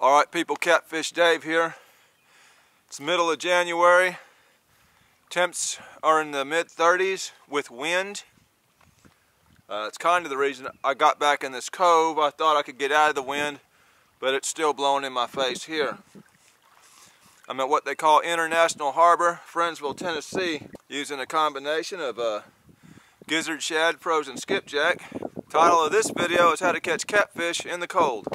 All right, people, Catfish Dave here. It's middle of January. Temps are in the mid 30s with wind. Uh, it's kind of the reason I got back in this cove. I thought I could get out of the wind, but it's still blowing in my face here. I'm at what they call International Harbor, Friendsville, Tennessee, using a combination of uh, gizzard shad, frozen skipjack. Title of this video is how to catch catfish in the cold.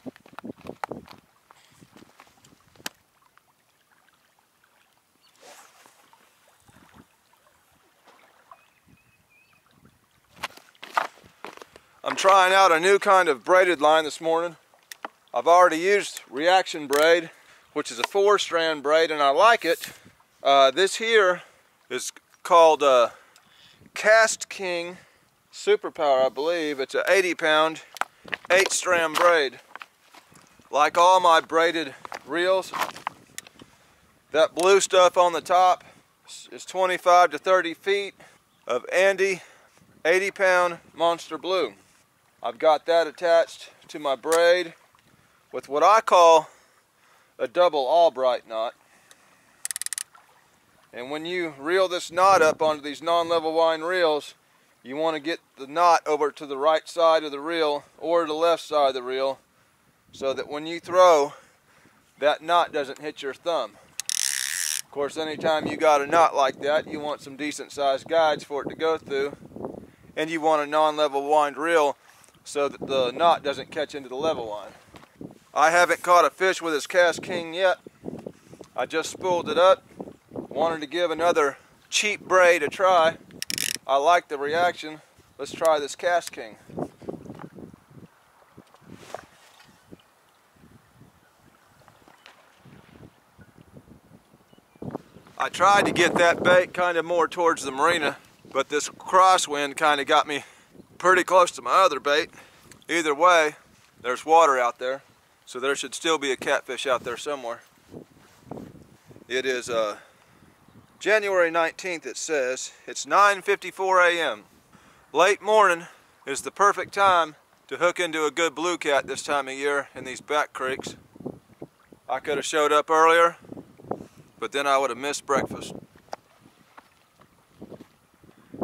I'm trying out a new kind of braided line this morning. I've already used reaction braid, which is a four strand braid, and I like it. Uh, this here is called uh, KastKing Superpower, I believe. It's an 80 pound, eight strand braid. Like all my braided reels, that blue stuff on the top is 25 to 30 feet of Ande 80 pound monster blue. I've got that attached to my braid with what I call a double Albright knot. And when you reel this knot up onto these non-level wind reels, you want to get the knot over to the right side of the reel or the left side of the reel so that when you throw, that knot doesn't hit your thumb. Of course, anytime you got a knot like that, you want some decent sized guides for it to go through. And you want a non-level wind reel so that the knot doesn't catch into the level line. I haven't caught a fish with this KastKing yet. I just spooled it up. Wanted to give another cheap braid a try. I like the reaction. Let's try this KastKing. I tried to get that bait kind of more towards the marina, but this crosswind kind of got me pretty close to my other bait. Either way, there's water out there, so there should still be a catfish out there somewhere. It is uh, January 19th, it says. It's 9.54 a.m. Late morning is the perfect time to hook into a good blue cat this time of year in these back creeks. I could have showed up earlier, but then I would have missed breakfast.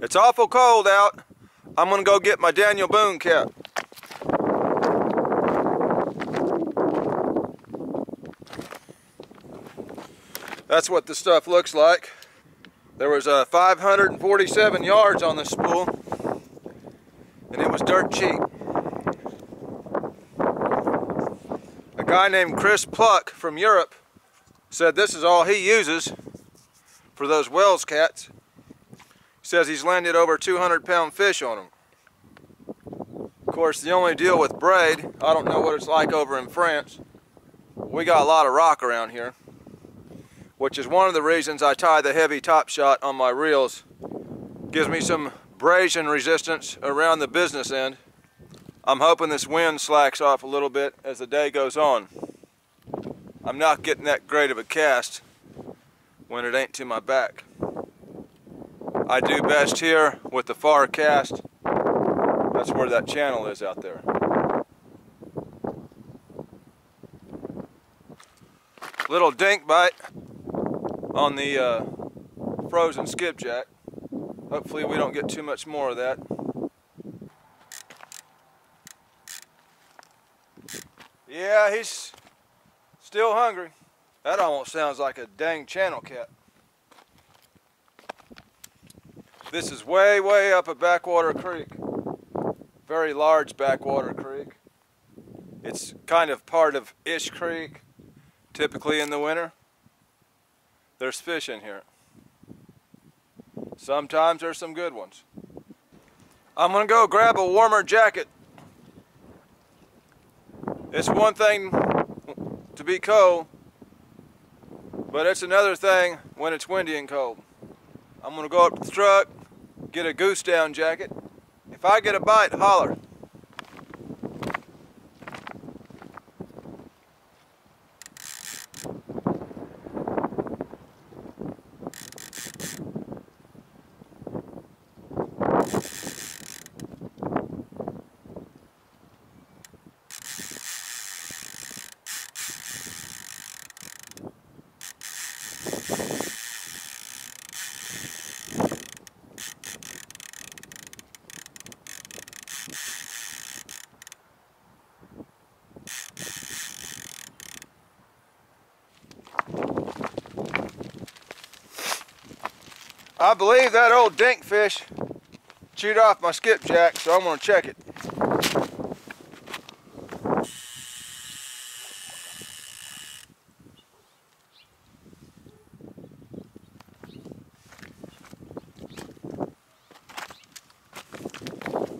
It's awful cold out, I'm gonna go get my Daniel Boone cap. That's what the stuff looks like. There was uh, 547 yards on this spool, and it was dirt cheap. A guy named Chris Pluck from Europe said this is all he uses for those Wels cats. Says he's landed over 200 pound fish on them. Of course, the only deal with braid, I don't know what it's like over in France. We got a lot of rock around here, which is one of the reasons I tie the heavy top shot on my reels. Gives me some abrasion resistance around the business end. I'm hoping this wind slacks off a little bit as the day goes on. I'm not getting that great of a cast when it ain't to my back. I do best here with the far cast. That's where that channel is out there. Little dink bite on the uh, frozen skipjack. Hopefully we don't get too much more of that. Yeah, he's still hungry. That almost sounds like a dang channel cat. This is way, way up a backwater creek. Very large backwater creek. It's kind of part of Ish Creek, typically in the winter. There's fish in here. Sometimes there's some good ones. I'm gonna go grab a warmer jacket. It's one thing to be cold, but it's another thing when it's windy and cold. I'm gonna go up to the truck, get a goose down jacket. If I get a bite, holler. Believe that old dink fish chewed off my skipjack, so I'm gonna check it.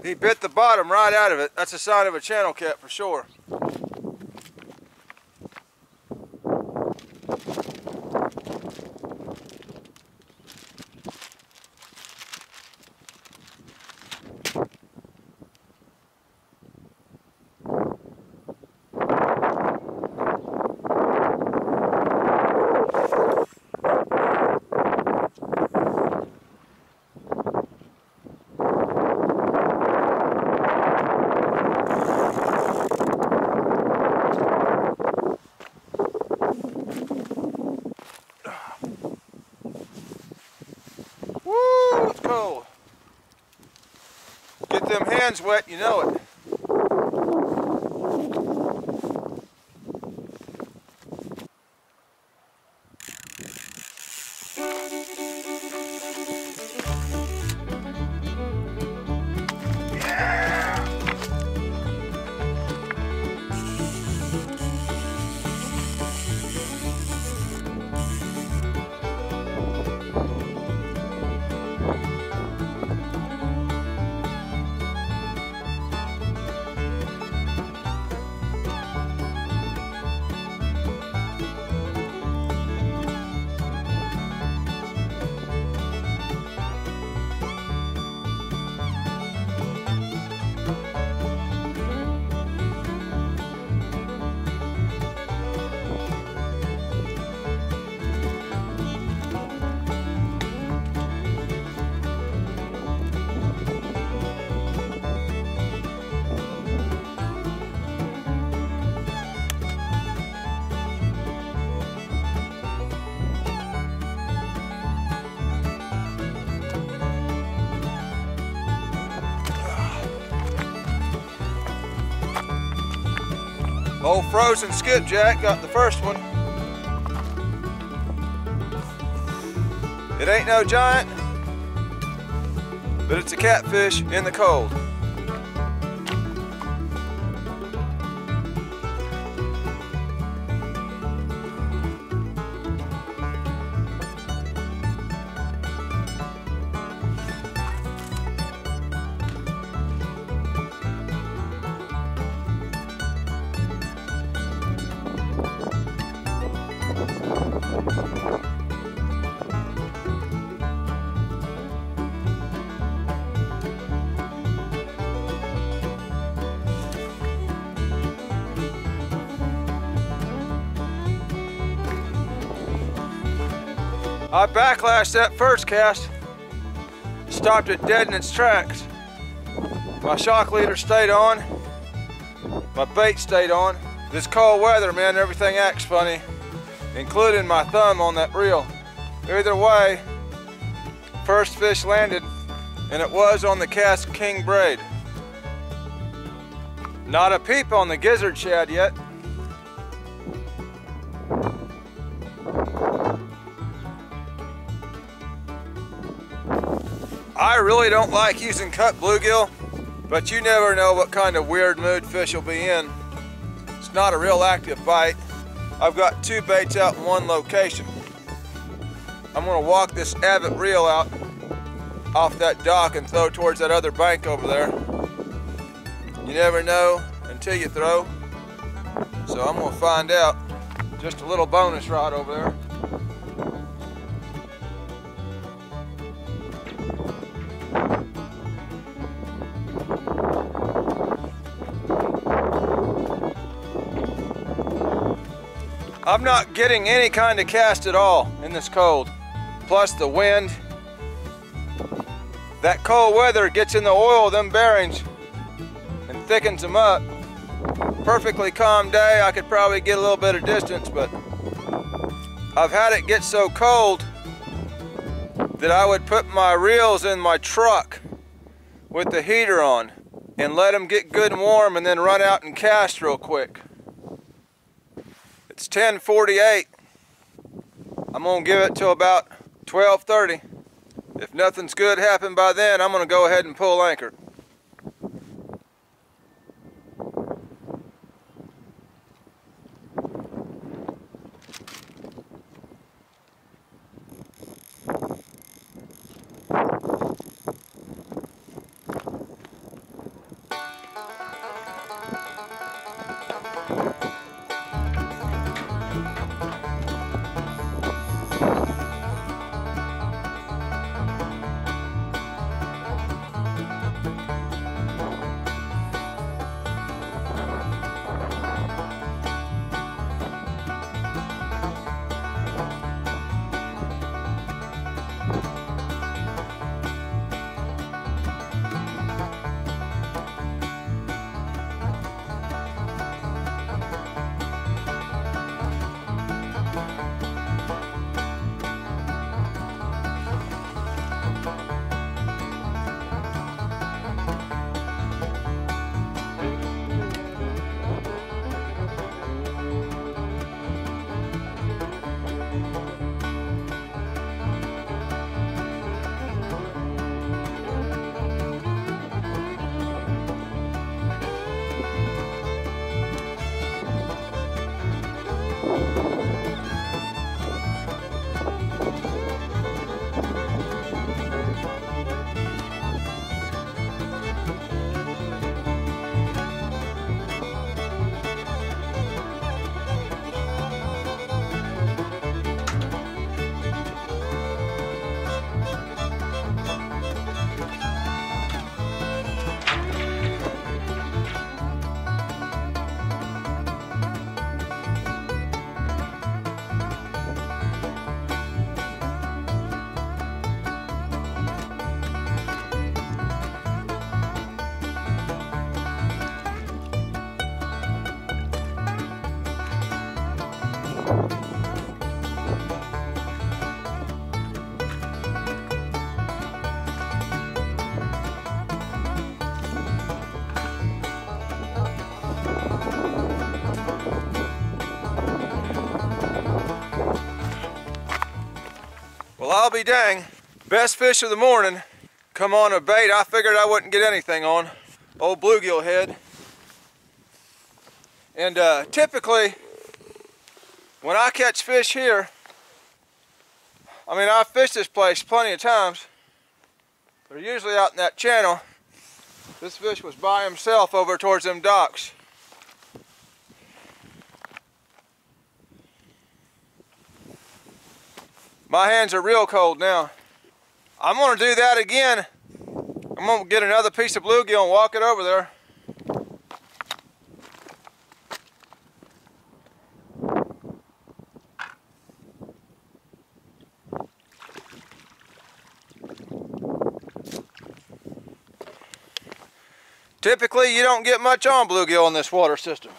He bit the bottom right out of it. That's a sign of a channel cat for sure. them hands wet, you know it. Frozen skipjack got the first one. It ain't no giant, but it's a catfish in the cold. That first cast, stopped it dead in its tracks. My shock leader stayed on, my bait stayed on. This cold weather, man, everything acts funny, including my thumb on that reel. Either way, first fish landed, and it was on the KastKing braid. Not a peep on the gizzard shad yet. Really don't like using cut bluegill, but you never know what kind of weird mood fish will be in. It's not a real active bite. I've got two baits out in one location. I'm gonna walk this Abbott reel out off that dock and throw towards that other bank over there. You never know until you throw. So I'm gonna find out. Just a little bonus rod over there. I'm not getting any kind of cast at all in this cold. Plus the wind. That cold weather gets in the oil of them bearings and thickens them up. Perfectly calm day, I could probably get a little bit of distance, but I've had it get so cold that I would put my reels in my truck with the heater on and let them get good and warm and then run out and cast real quick. It's 1048. I'm gonna give it till about 1230. If nothing's good happened by then, I'm going to go ahead and pull anchor. Well, I'll be dang. Best fish of the morning. Come on a bait I figured I wouldn't get anything on. Old bluegill head. And uh, typically, when I catch fish here, I mean, I've fished this place plenty of times. They're usually out in that channel. This fish was by himself over towards them docks. My hands are real cold now. I'm gonna do that again. I'm gonna get another piece of bluegill and walk it over there. Typically, you don't get much on bluegill in this water system.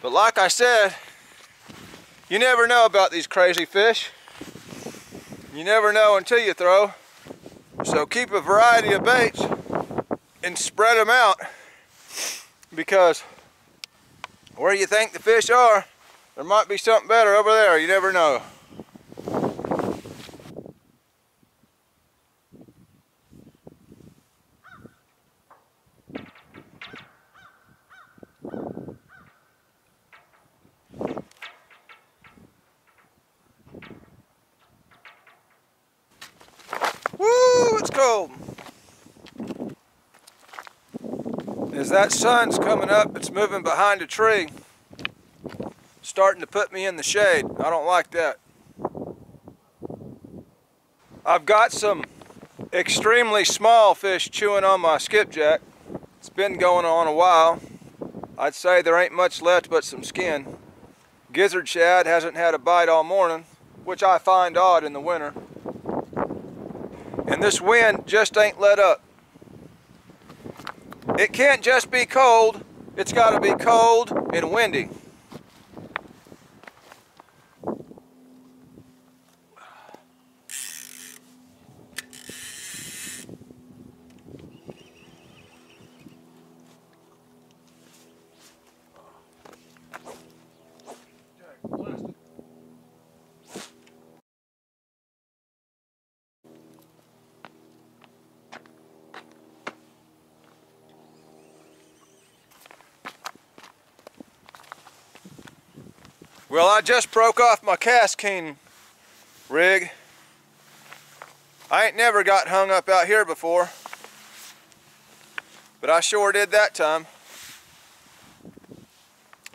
But like I said, you never know about these crazy fish. You never know until you throw. So keep a variety of baits and spread them out because where you think the fish are, there might be something better over there. You never know. Cold. As that sun's coming up, it's moving behind a tree, starting to put me in the shade. I don't like that. I've got some extremely small fish chewing on my skipjack. It's been going on a while. I'd say there ain't much left but some skin. Gizzard shad hasn't had a bite all morning, which I find odd in the winter. And this wind just ain't let up. It can't just be cold, it's got to be cold and windy. Well, I just broke off my KastKing rig. I ain't never got hung up out here before, but I sure did that time.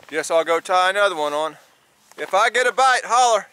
Guess I'll go tie another one on. If I get a bite, holler.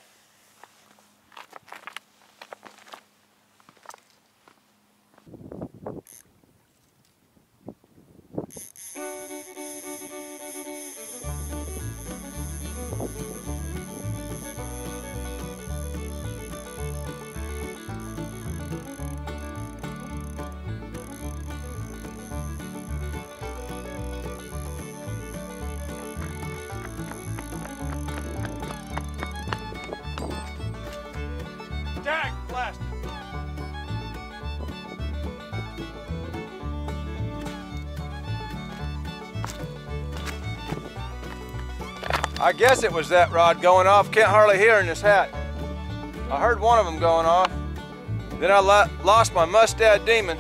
I guess it was that rod going off. Can't hardly hear in this hat. I heard one of them going off. Then I lost my Mustad Demon.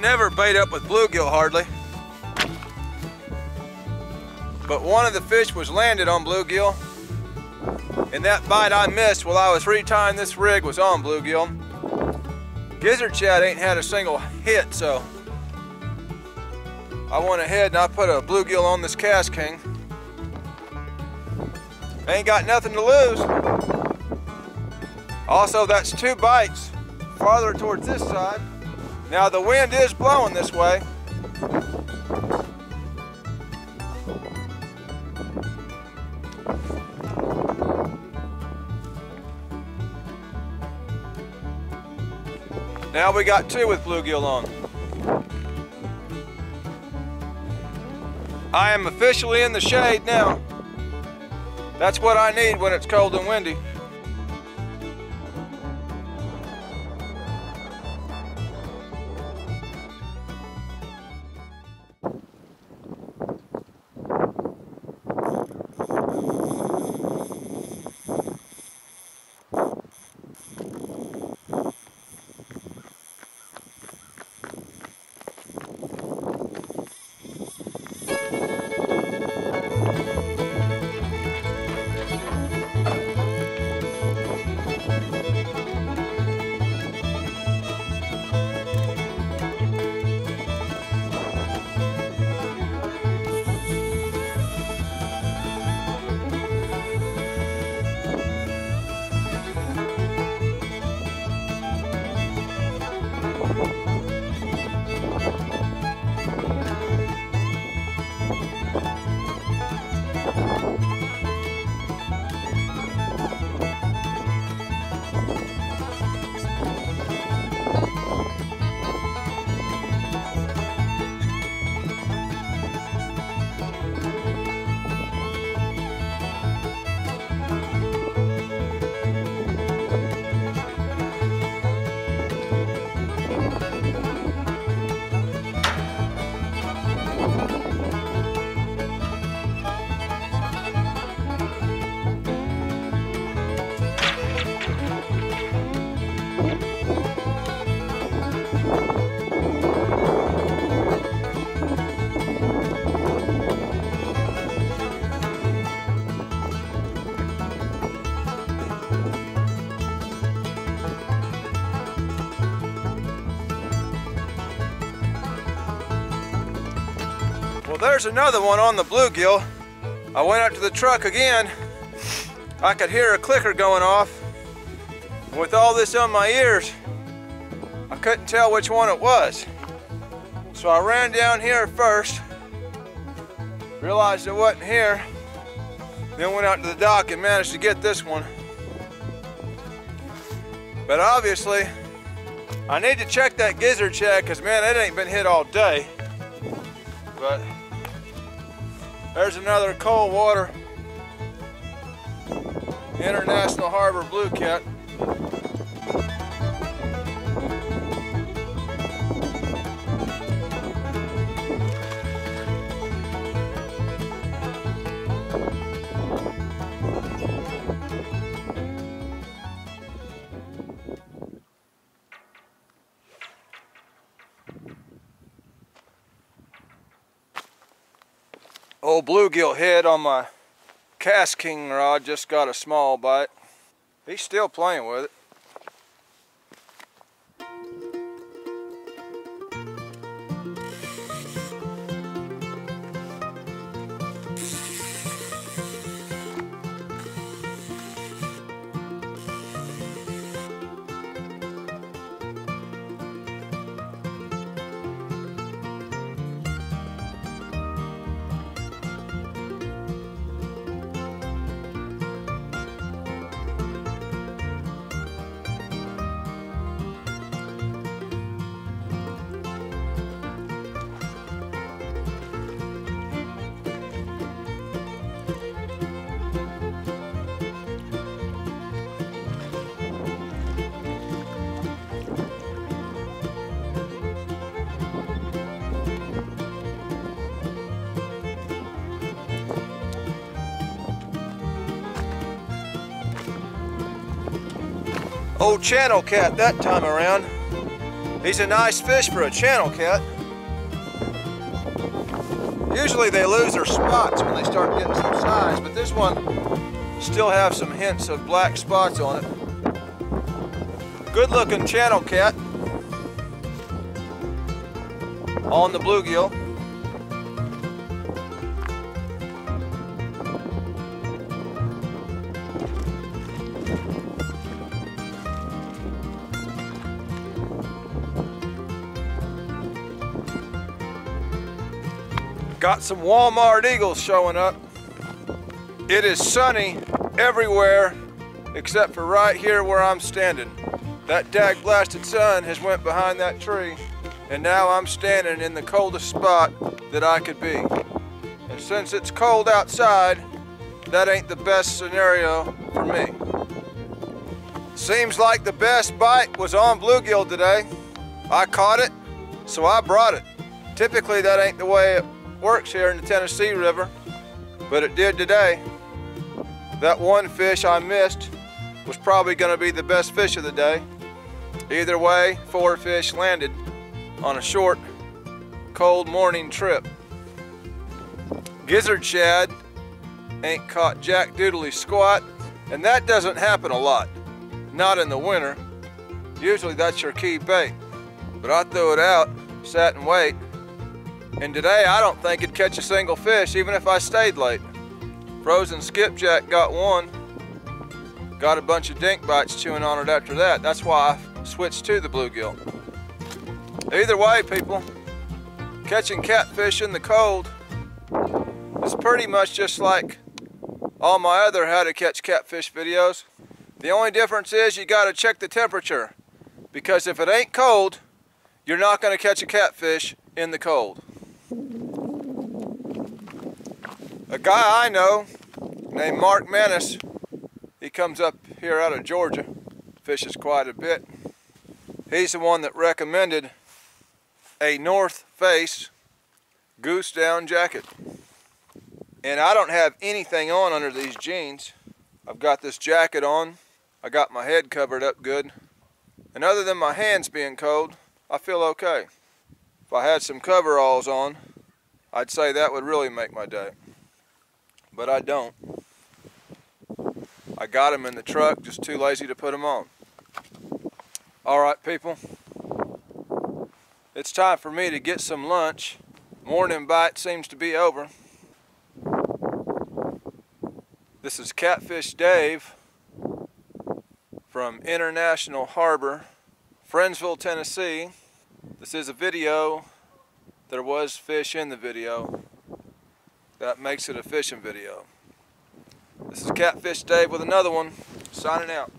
Never bait up with bluegill hardly. But one of the fish was landed on bluegill. And that bite I missed while I was retying this rig was on bluegill. Gizzard shad ain't had a single hit, so I went ahead and I put a bluegill on this KastKing. Ain't got nothing to lose. Also, that's two bites farther towards this side. Now the wind is blowing this way. Now we got two with bluegill on. I am officially in the shade now. That's what I need when it's cold and windy. Well, there's another one on the bluegill. I went up to the truck again. I could hear a clicker going off. With all this on my ears, I couldn't tell which one it was. So I ran down here first, realized it wasn't here, then went out to the dock and managed to get this one. But obviously, I need to check that gizzard check because man, it ain't been hit all day. But there's another cold water International Harbor Blue Cat. Old bluegill head on my KastKing rod just got a small bite. He's still playing with it. Old channel cat that time around. He's a nice fish for a channel cat. Usually they lose their spots when they start getting some size, but this one still have some hints of black spots on it. Good looking channel cat on the bluegill. Got some Walmart eagles showing up. It is sunny everywhere except for right here where I'm standing. That dag blasted sun has went behind that tree and now I'm standing in the coldest spot that I could be. And since it's cold outside, that ain't the best scenario for me. Seems like the best bite was on bluegill today. I caught it, so I brought it. Typically that ain't the way it works here in the Tennessee River, but it did today. That one fish I missed was probably going to be the best fish of the day. Either way, four fish landed on a short, cold morning trip. Gizzard shad ain't caught jack doodly squat, and that doesn't happen a lot. Not in the winter. Usually that's your key bait. But I threw it out, sat and wait, and today I don't think it'd catch a single fish even if I stayed late. Frozen skipjack got one. Got a bunch of dink bites chewing on it after that. That's why I switched to the bluegill. Either way, people, catching catfish in the cold is pretty much just like all my other how to catch catfish videos. The only difference is you gotta check the temperature because if it ain't cold, you're not gonna catch a catfish in the cold. A guy I know named Mark Manis, he comes up here out of Georgia, fishes quite a bit. He's the one that recommended a North Face goose down jacket. And I don't have anything on under these jeans. I've got this jacket on. I got my head covered up good. And other than my hands being cold, I feel okay. If I had some coveralls on, I'd say that would really make my day but I don't. I got them in the truck, just too lazy to put them on. All right, people. It's time for me to get some lunch. Morning bite seems to be over. This is Catfish Dave from International Harbor, Friendsville, Tennessee. This is a video. There was fish in the video. That makes it a fishing video. This is Catfish Dave with another one. Signing out.